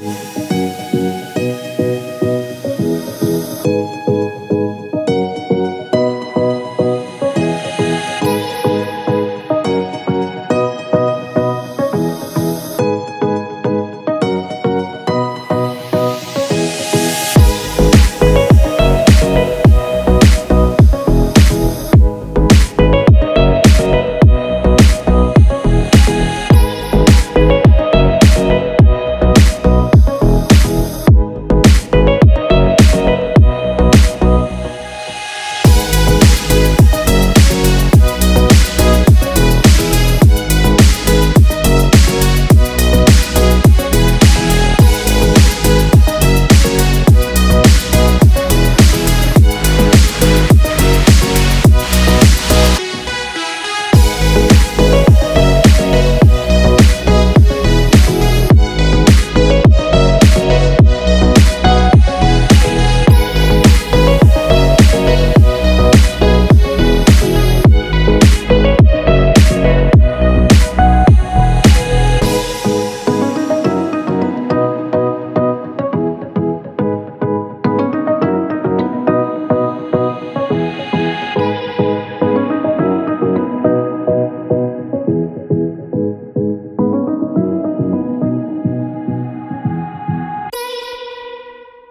Yeah.